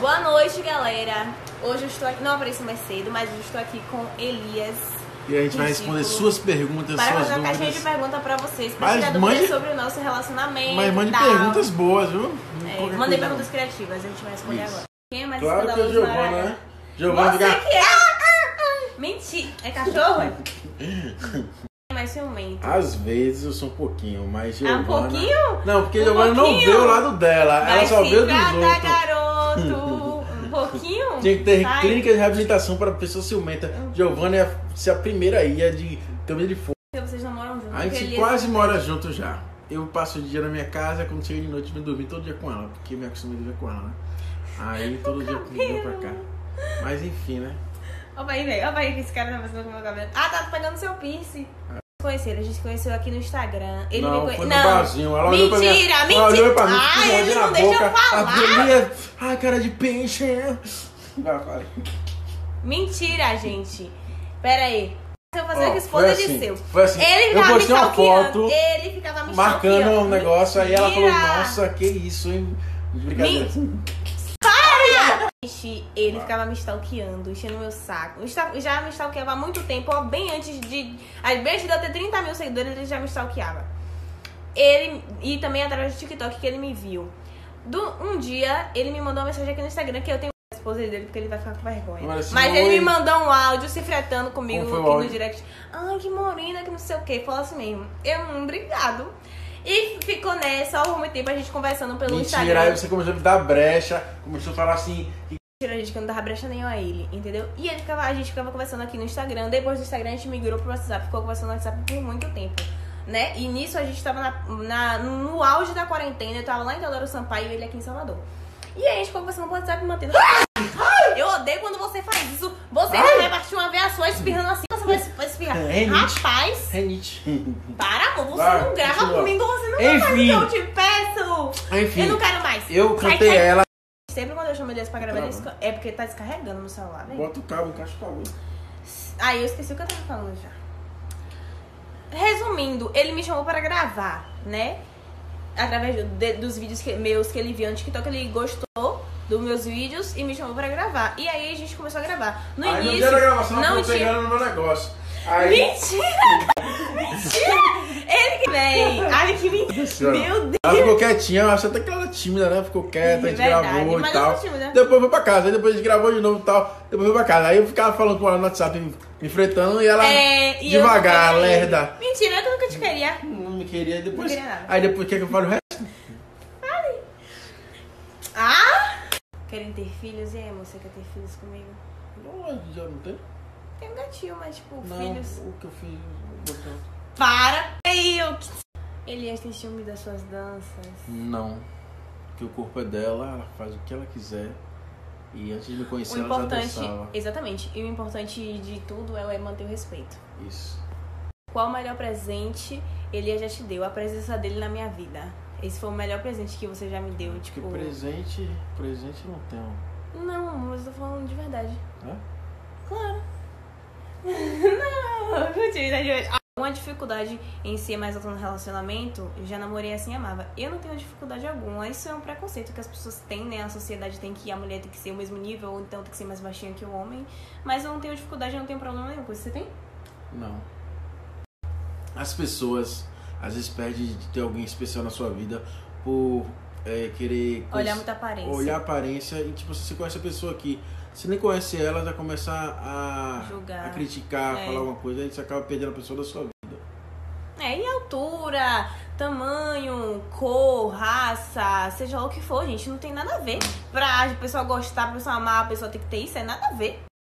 Boa noite, galera. Hoje eu estou aqui, não apareci mais cedo, mas eu estou aqui com Elias. E a gente vai responder suas perguntas, Para suas fazer uma caixinha de dúvidas. perguntas pra vocês, pra Mas tirar dúvidas sobre o nosso relacionamento. Mas mande tal. perguntas boas, viu? É, mandei coisa. perguntas criativas, a gente vai responder Isso. agora. Quem é mais Claro que é o escandaloso na Giovanna, área? né? Giovanna Você que é! Mentira! É cachorro? é? Quem é mais ciumento? Às vezes eu sou um pouquinho, mas Ah, um Giovanna... pouquinho? Não, porque Um Giovanna não vê o lado dela, Vai ela só vê o dos outros. garoto! Pouquinho? Tinha que ter Vai. clínica de reabilitação para pessoa ciumenta. Giovanna ia ser a primeira aí, a de camisa de fogo. Vocês namoram juntos. A gente Elias- quase mora junto já. Eu passo o dia na minha casa, quando chega de noite eu venho dormir todo dia com ela, porque me acostumei a viver com ela, né? Aí todo dia comigo pra cá. Mas enfim, né? Ó, vai, velho. Ó, vai que esse cara tá fazendo com o meu cabelo. Ah, tá pegando seu piercing. Conheceram, a gente se conheceu aqui no Instagram. Ele não, me conhe... foi no barzinho. Ela olhou pra mim. Mentira, ela mentira. olhou pra mim, Ai, ele não a deixa eu boca. falar. A ai, cara de peixe. Mentira, gente. Pera aí. Eu vou fazer Ó, com a esposa foi de assim, seu. foi assim, Ele eu me postei uma foto Ele ficava me Marcando um negócio, aí ela falou, nossa, que isso, hein? Brincadeira. Gente, Ele ficava me stalkeando, enchendo meu saco. Já me stalkeava há muito tempo, ó, bem antes de. Bem antes de eu ter 30 mil seguidores, ele já me stalkeava. Ele. E também através do TikTok que ele me viu. Do, um dia, ele me mandou uma mensagem aqui no Instagram que eu tenho esposa dele, porque ele vai ficar com vergonha. Mas Mas ele me mandou um áudio se fretando comigo Como foi o aqui no direct. Ai, que morena, que não sei o que. Falou assim mesmo. Eu, hum, obrigado. E ficou nessa, ao muito tempo, a gente conversando pelo Mentira, Instagram. aí você começou a me dar brecha, começou a falar assim, Mentira, gente, que eu não dava brecha nenhuma a ele, entendeu? E ele ficava, a gente ficava conversando aqui no Instagram. Depois do Instagram, a gente migrou pro WhatsApp. Ficou conversando no WhatsApp por muito tempo, né? E nisso, a gente tava na, na- no auge da quarentena. Eu tava lá em Teodoro Sampaio e ele aqui em Salvador. E aí, a gente ficou conversando no WhatsApp, mantendo odeio quando você faz isso. Você vai partir uma vez a sua espirrando assim, você vai, Nietzsche. Rapaz, renite. para, amor. Você Vai, não grava continua. comigo, você não faz o que Enfim. eu te peço. Enfim, Eu não quero mais. eu Sai, cantei sai. ela. Sempre quando eu chamo ele pra gravar, ele Trava. esca- é porque tá descarregando no celular, né? Bota o cabo, encaixa o cabo. Ah, eu esqueci o que eu tava falando já. Resumindo, ele me chamou para gravar, né? Através do- de- dos vídeos que- meus que ele viu no TikTok, ele gostou dos meus vídeos e me chamou para gravar. E aí a gente começou a gravar. No aí no início, dia da gravação não eu tô tinha... pegando no meu negócio. Aí, Mentira! Mentira! Ele que vem! Ai, que mentira! Meu Deus! ela ficou quietinha, eu achei até que ela era tímida, né? Ficou quieta, a gente Verdade, gravou e tal. Depois foi pra casa, aí depois a gente gravou de novo e tal. Depois foi pra casa. Aí eu ficava falando com ela no WhatsApp, fretando, e ela É, e devagar, lerda. Mentira, eu nunca te queria. Não me queria, depois. Não queria nada. Aí depois quer que eu fale o resto? Ah! Querem ter filhos? E aí, você quer ter filhos comigo? Não, já não tem? Tem um gatinho, mas tipo, Não, filhos. o que eu fiz. Para! Aí, eu... Elias tem ciúme das suas danças. Não. Porque o corpo é dela, ela faz o que ela quiser. E antes de me O conhecer, ela já importante, dançava. exatamente, e o importante de tudo é manter o respeito. Isso. Qual o melhor presente Elias já te deu? A presença dele na minha vida. Esse foi o melhor presente que você já me deu, Porque tipo. presente, presente não tem. Não, mas eu tô falando de verdade. Hã? Claro. Não, mentira, de verdade. Uma dificuldade em ser mais alto no relacionamento, já namorei assim amava. Eu não tenho dificuldade alguma. Isso é um preconceito que as pessoas têm, né? A sociedade tem que a mulher tem que ser o mesmo nível, ou então tem que ser mais baixinha que o homem. Mas eu não tenho dificuldade, eu não tenho problema nenhum. Você tem? Não. As pessoas às vezes perdem de ter alguém especial na sua vida por é, querer Olhar muita aparência. olhar a aparência e tipo, você conhece a pessoa aqui, se nem conhece ela, já começa a, Julgar. a criticar, É. falar alguma coisa, aí você acaba perdendo a pessoa da sua vida. É, e altura, tamanho, cor, raça, seja lá o que for, gente, não tem nada a ver. Pra a pessoa gostar, pra pessoa amar, a pessoa tem que ter isso, é nada a ver.